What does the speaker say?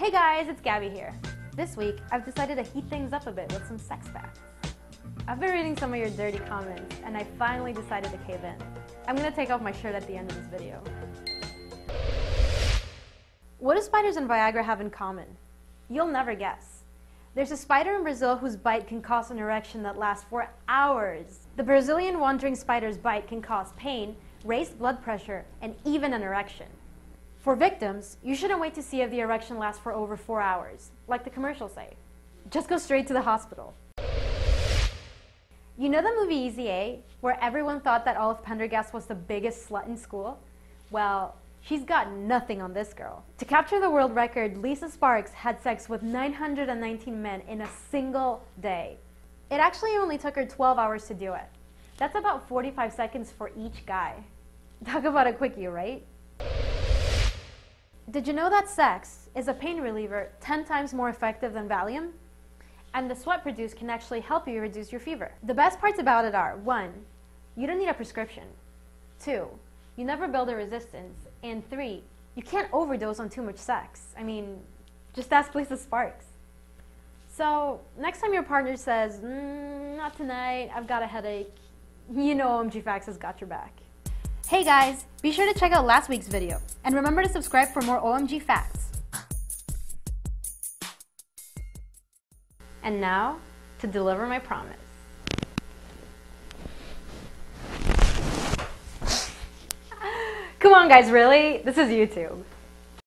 Hey guys, it's Gabby here. This week, I've decided to heat things up a bit with some sex facts. I've been reading some of your dirty comments, and I finally decided to cave in. I'm gonna take off my shirt at the end of this video. What do spiders and Viagra have in common? You'll never guess. There's a spider in Brazil whose bite can cause an erection that lasts for hours. The Brazilian wandering spider's bite can cause pain, raised blood pressure, and even an erection. For victims, you shouldn't wait to see if the erection lasts for over four hours, like the commercials say. Just go straight to the hospital. You know the movie Easy A, where everyone thought that Olive Penderghast was the biggest slut in school? Well, she's got nothing on this girl. To capture the world record, Lisa Sparks had sex with 919 men in a single day. It actually only took her 12 hours to do it. That's about 45 seconds for each guy. Talk about a quickie, right? Did you know that sex is a pain reliever 10 times more effective than Valium? And the sweat produced can actually help you reduce your fever. The best parts about it are 1. You don't need a prescription. 2. You never build a resistance. And 3. You can't overdose on too much sex. I mean, just ask Lisa Sparks. So, next time your partner says, mm, not tonight, I've got a headache, you know OMG Facts has got your back. Hey guys, be sure to check out last week's video, and remember to subscribe for more OMG facts. And now, to deliver my promise. Come on guys, really? This is YouTube.